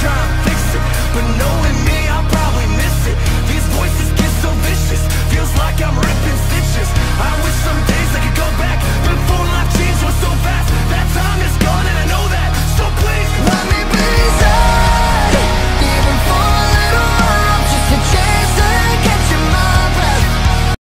try